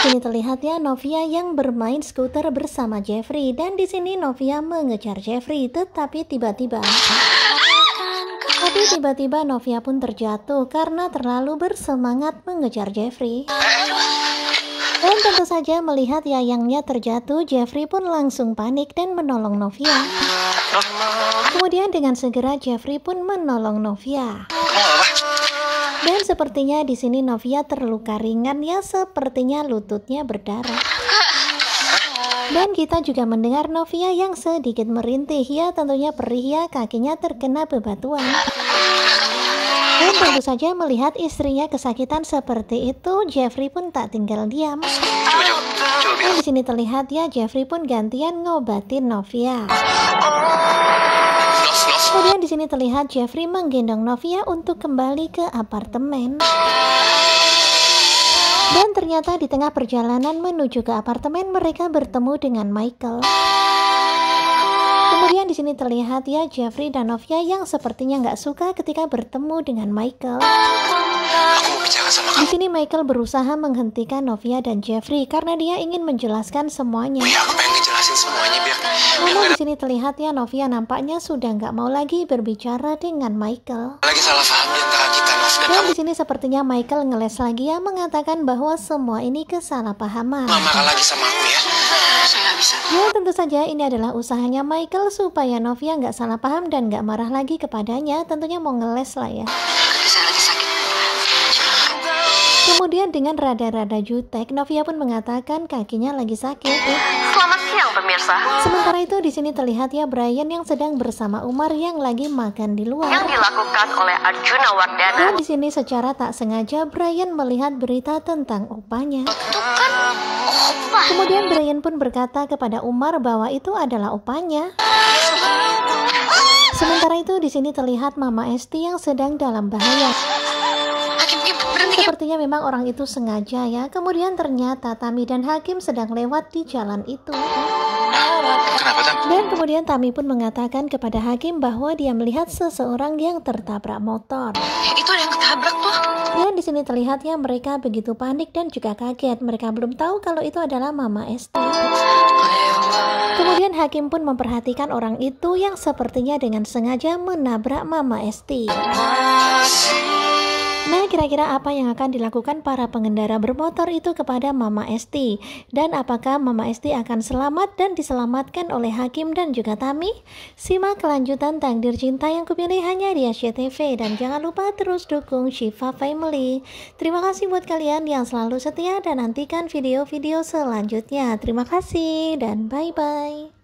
sini terlihat ya Novia yang bermain skuter bersama Jeffrey dan di sini Novia mengejar Jeffrey tetapi tiba-tiba tapi tiba-tiba Novia pun terjatuh karena terlalu bersemangat mengejar Jeffrey. Dan tentu saja melihat yayangnya terjatuh, Jeffrey pun langsung panik dan menolong Novia. Kemudian dengan segera Jeffrey pun menolong Novia. Dan sepertinya di sini Novia terluka ringan ya, sepertinya lututnya berdarah. Dan kita juga mendengar Novia yang sedikit merintih ya, tentunya perih ya, kakinya terkena bebatuan. Dan tentu saja melihat istrinya kesakitan seperti itu, Jeffrey pun tak tinggal diam. Dan di sini terlihat ya Jeffrey pun gantian ngobatin Novia. Kemudian di sini terlihat Jeffrey menggendong Novia untuk kembali ke apartemen. Dan ternyata di tengah perjalanan menuju ke apartemen mereka bertemu dengan Michael. Kemudian di sini terlihat ya Jeffrey dan Novia yang sepertinya nggak suka ketika bertemu dengan Michael. Di sini Michael berusaha menghentikan Novia dan Jeffrey karena dia ingin menjelaskan semuanya. Iya, aku pengen ngejelasin semuanya biar Namun di sini terlihat ya Novia nampaknya sudah nggak mau lagi berbicara dengan Michael. lagi salah paham di antara kita, Nov. Dan Dan kamu di sini sepertinya Michael ngeles lagi ya mengatakan bahwa semua ini kesalahpahaman. gak marah lagi sama aku ya. Saya gak bisa. Ya tentu saja ini adalah usahanya Michael supaya Novia nggak salah paham dan nggak marah lagi kepadanya. Tentunya mau ngeles lah ya. Kemudian dengan rada-rada jutek, Novia pun mengatakan kakinya lagi sakit. Selamat siang pemirsa. Sementara itu di sini terlihat ya Brian yang sedang bersama Umar yang lagi makan di Yang luar. dilakukan oleh Arjuna Wardana. Dan di sini secara tak sengaja Brian melihat berita tentang opanya. Itu kan opa. Kemudian Brian pun berkata kepada Umar bahwa itu adalah opanya. Sementara itu di sini terlihat Mama Esti yang sedang dalam bahaya. Sepertinya memang orang itu sengaja ya. Kemudian ternyata Tami dan Hakim sedang lewat di jalan itu. Kenapa, Tam? Dan kemudian Tami pun mengatakan kepada Hakim bahwa dia melihat seseorang yang tertabrak motor. Itu ada yang ketabrak tuh. Dan di sini terlihat ya mereka begitu panik dan juga kaget. Mereka belum tahu kalau itu adalah Mama Esti. Kemudian Hakim pun memperhatikan orang itu yang sepertinya dengan sengaja menabrak Mama Esti. Nah, kira-kira apa yang akan dilakukan para pengendara bermotor itu kepada Mama Esti? Dan apakah Mama Esti akan selamat dan diselamatkan oleh Hakim dan juga Tami? Simak kelanjutan Takdir Cinta yang kupilih hanya di SCTV dan jangan lupa terus dukung Shiva Family. Terima kasih buat kalian yang selalu setia dan nantikan video-video selanjutnya. Terima kasih dan bye-bye.